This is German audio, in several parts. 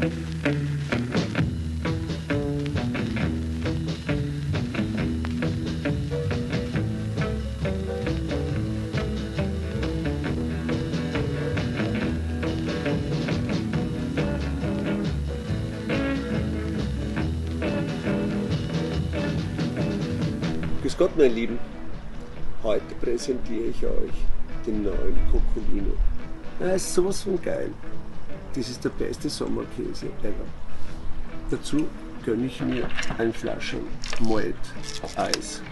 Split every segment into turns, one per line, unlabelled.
Grüß Gott, meine Lieben. Heute präsentiere ich euch den neuen Coccolino. Er ist sowas von geil. Das ist der beste Sommerkäse ever. Dazu gönne ich mir ein Flaschen Moet Eis.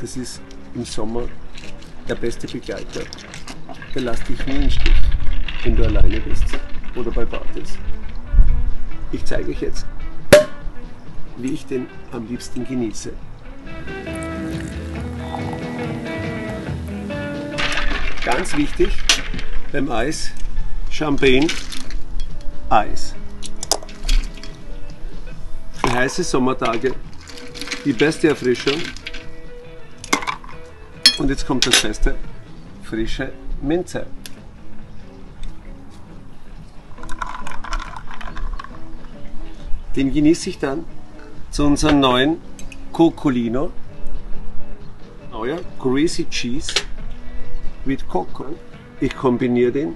Das ist im Sommer der beste Begleiter. Der lässt dich nie im Stich, wenn du alleine bist oder bei Partys. Ich zeige euch jetzt, wie ich den am liebsten genieße. Ganz wichtig beim Eis, Champagne, Eis. Für heiße Sommertage die beste Erfrischung. Und jetzt kommt das Beste, frische Minze. Den genieße ich dann zu unserem neuen Coccolino. Neuer Greasy Cheese mit Coco. Ich kombiniere den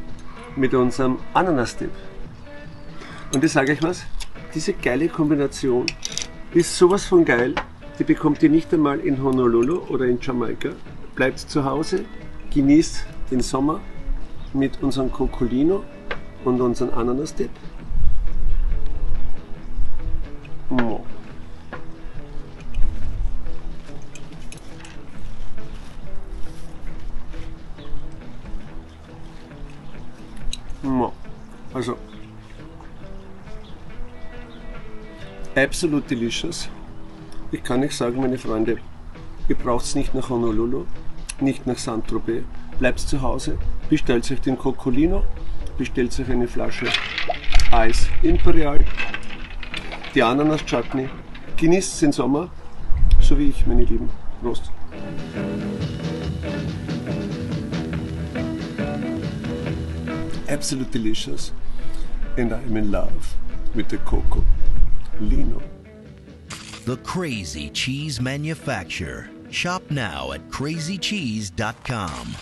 mit unserem Ananas-Dip. Und ich sage euch was, diese geile Kombination ist sowas von geil, die bekommt ihr nicht einmal in Honolulu oder in Jamaika. Bleibt zu Hause, genießt den Sommer mit unserem Coccolino und unserem Ananas-Dip. Also, absolut delicious. Ich kann nicht sagen, meine Freunde, ihr braucht es nicht nach Honolulu, nicht nach Saint-Tropez. Bleibt zu Hause, bestellt euch den Coccolino, bestellt euch eine Flasche Eis Imperial, die Ananas Chutney, genießt den Sommer, so wie ich, meine Lieben. Prost! absolutely delicious and I'm in love with the cocoa. Lino.
The Crazy Cheese Manufacturer. Shop now at crazycheese.com.